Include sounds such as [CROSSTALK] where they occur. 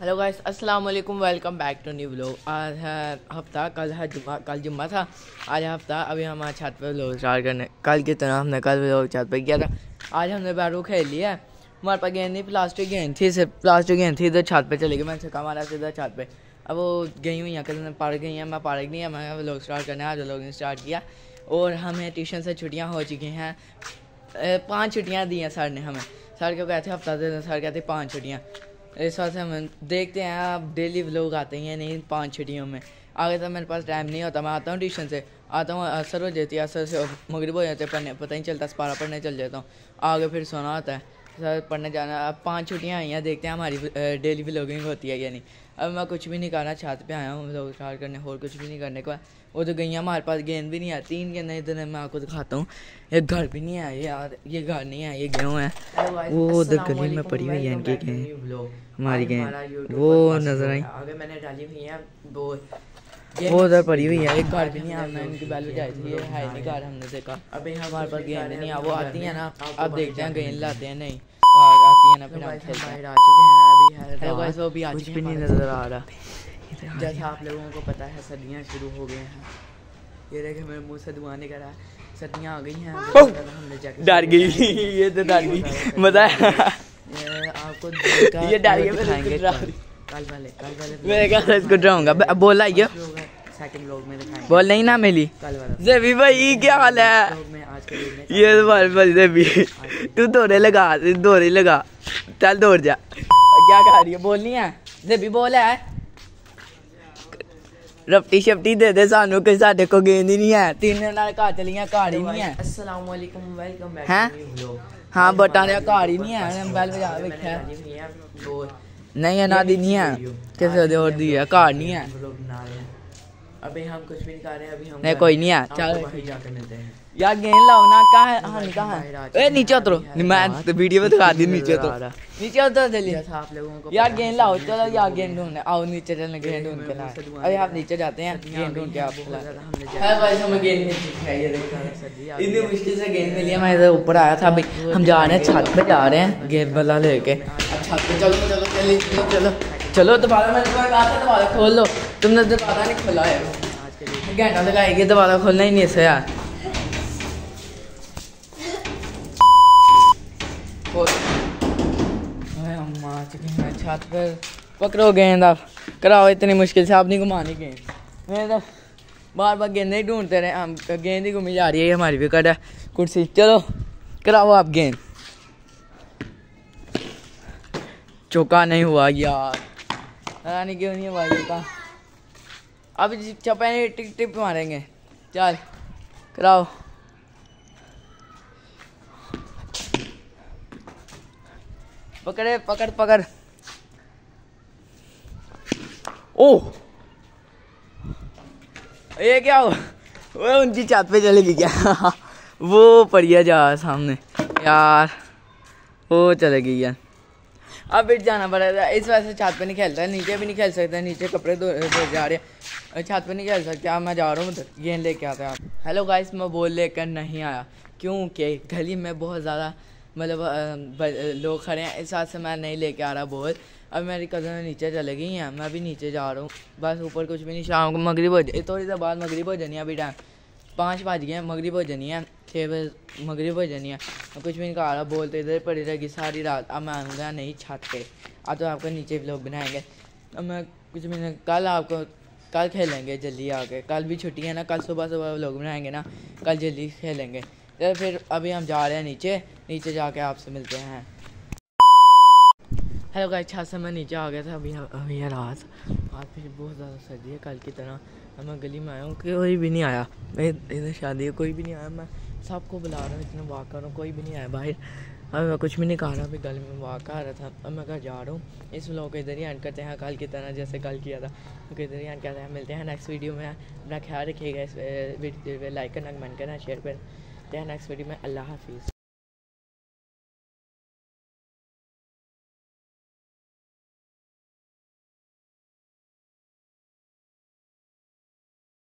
Hello guys अस्सलाम वालेकुम welcome back to new vlog आज है हफ़्ता. कल है जुम्मा, कल जुम्मा था. आज हफ़्ता. अभी हम आज छत पर व्लॉग स्टार्ट करने, कल की तरह हमने कल व्लॉग छत पर किया था. आज हमने बैटू खेल लिया है. हमारे पास गेंद नहीं प्लास्टिक गेंद थी, सिर्फ़ प्लास्टिक गेंद थी. इधर छत पर चली गई. मैंने छक्का मारा इधर छत पर अब वो गई हुई यहाँ कल पढ़ गई हैं. मैं पढ़ नहीं है. मैं व्लॉग स्टार्ट करने आज व्लॉग ने स्टार्ट किया. और हमें ट्यूशन से छुट्टियाँ हो चुकी हैं. पाँच छुट्टियाँ दी हैं सर ने हमें. सर क्यों कहते हफ़्ता दे सर कहते पाँच छुट्टियाँ. इस वजह से हम देखते हैं, आप डेली व्लॉग आते हैं नहीं, पाँच छुट्टियों में। आगे तक मेरे पास टाइम नहीं होता, मैं आता हूँ ट्यूशन से। आता हूँ, असर हो जाती है, असर से मगरब हो जाते हैं, पढ़ने, पता नहीं चलता सपारा पढ़ने चल जाता हूँ। आगे फिर सोना होता है, सर, पढ़ने जाना, अब पाँच छुट्टियाँ आई हैं, देखते हैं हमारी डेली व्लॉगिंग होती है या नहीं। अब मैं कुछ भी नहीं करना छत पे आया हूँ मतलब स्टार्ट करने और कुछ भी नहीं करने के बाद वो तो गई हमारे पास गेंद भी नहीं है तीन गेंद इधर मैं आपको दिखाता हूँ ये घर भी नहीं है यार ये घर नहीं है ये गेहूँ है? वो उधर गली में पड़ी हुई है इनकी गेंद हमारी गेंद वो नज़र आई। मैंने डाली हुई है वो वो उधर पड़ी हुई है एक घर भी नहीं हमने इनकी बैल बजाई थी ये है नहीं घर हमने देखा। अभी हमारे पास गेंद नहीं है वो आती है ना अब देखते हैं गेंद लाते हैं नहीं। आती है ना फिर हम खेलते हैं। आ चुके हैं अभी है गाइस वो भी आ चुके हैं नज़र आ रहा। जैसा आप लोगों को पता है सर्दियाँ शुरू हो गए हैं। ये देखे मेरे मुँह से धुआँ निकल रहा है। सर्दियाँ आ गई हैं डर गई। ये तो डर गई। मज़ा आपको [LAUGHS] ये डर दिखाएँगे कल। वाले कल वाले मेरे ख्याल से इसको डराऊँगा। बोला आइए सेकंड व्लॉग में दिखाएँगे। बोल नहीं ना मिली। जेबी भाई क्या हाल है? ये बार बार जेबी। तू दौड़े लगा दौड़े लगा। चल दौड़ जा। क्या कर रही है? बोलनी है? जेबी बोल है। रफ्टी शफ्टी दे दे सानू कि साडे को गेंद ही नहीं है। तीन नाल घर चलियाँ घर ही नहीं है। अस्सलाम वालेकुम वेलकम बैक हैं हाँ बटा ने घर ही नहीं है बैल बजा बैठा नहीं है। ना दी नहीं है। किसे और दी है घर नहीं है। अभी हम कुछ भी नहीं कर रहे अभी हम नहीं कोई नहीं है। चल। जाके मिलते हैं। यार गेंद लाओ ना कहाँ है? हाँ कहाँ है ए नीचे उतरो। मैं तो वीडियो में दिखा दी [LAUGHS] नीचे उतरो नीचे उतर चलिए आप लोगों को यार गेंद लाओ चलो यार गेंद ढूँढने। आओ नीचे चलने गेंद ढूंढ के लाए। अभी आप नीचे जाते हैं गेंद ढूंढ के आप है भाई हमें गेंद मिल चुकी है ये देखो इतनी मुश्किल से गेंद मिली है मैं इधर ऊपर आया था भाई हम जा रहे हैं छत पे जा रहे हैं गेंद बल्ला लेके। छत पे चलो चलो चलो चलो चलो दोबारा मैंने कहा था दोबारा खोल लो तुमने दोबारा नहीं खोला है। घंटा दोबारा खोलना ही नहीं छत पर पकड़ो गेंद आप कराओ, इतनी मुश्किल से आप नहीं घुमानी गेंद मैं तो बार बार गेंद ही ढूंढते रहे। हम गेंद ही घूमी जा रही है हमारी कुर्सी, चलो, कराओ आप गेंद चौका नहीं हुआ यार। रानी क्यों नहीं हुआ चौका। अब चपे टिक टिप मारेंगे। चल, कराओ। पकड़े, पकड़ पकड़। ओह ये क्या हो वो उनकी छत पे चलेगी क्या? [LAUGHS] वो पड़िया जा सामने। यार, वो चलेगी यार अब इट जाना पड़ेगा इस वजह से छत पे नहीं खेलता है नीचे भी नहीं खेल सकते, नीचे कपड़े धो जा रहे हैं। छत पे नहीं खेल सकते अब मैं जा रहा हूँ उधर? गेंद लेके आते हैं हेलो गाइस मैं बोल लेकर नहीं आया। क्योंकि गली में बहुत ज़्यादा मतलब लोग खड़े हैं। इस हाथ से मैं नहीं लेके आ रहा बोल अब मेरी कज़न नीचे चले गई हैं। मैं भी नीचे जा रहा हूँ। बस ऊपर कुछ भी नहीं, शाम को मगरब हो जाए थोड़ी देर बाद मगरब हो जानी अभी टाइम पाँच बज गए मगरब हो है, छः बजे मगरब हो जानी है। मैं कुछ भी नहीं कहा रहा बोलते इधर पड़ी रहेगी सारी रात। अब मैं आऊँगा नहीं छत पे। अब तो आपको नीचे लोग बनाएँगे। अब मैं कुछ भी कल आपको, कल खेलेंगे जल्दी आके। कल भी छुट्टी है ना, कल सुबह सुबह लोग बनाएँगे ना, कल जल्दी खेलेंगे। तो फिर अभी हम जा रहे हैं नीचे नीचे जाके आपसे मिलते हैं। हेलो गाइस छत से मैं नीचे आ गया था, अभी अभी है रात आज फिर बहुत ज़्यादा सर्दी है, कल की तरह। मैं गली में आया हूँ, कोई भी नहीं आया। मैं इधर शादी है, कोई भी नहीं आया। मैं सबको बुला रहा हूँ, इतने वाक कर रहा हूँ, कोई भी नहीं आया बाहर। अभी मैं कुछ भी नहीं कहा रहा, अभी गली में वाक आ रहा था। अब मैं घर जा रहा हूँ। इस व्लॉग को इधर ही एंड करते हैं, कल की तरह, जैसे कल किया था। तो इधर ही एंड करते हैं, मिलते हैं नेक्स्ट वीडियो में। अपना ख्याल रखिएगा इस लाइक करना कमेंट करना शेयर करना। नेक्स्ट वीडियो में। अल्लाह हाफिज़।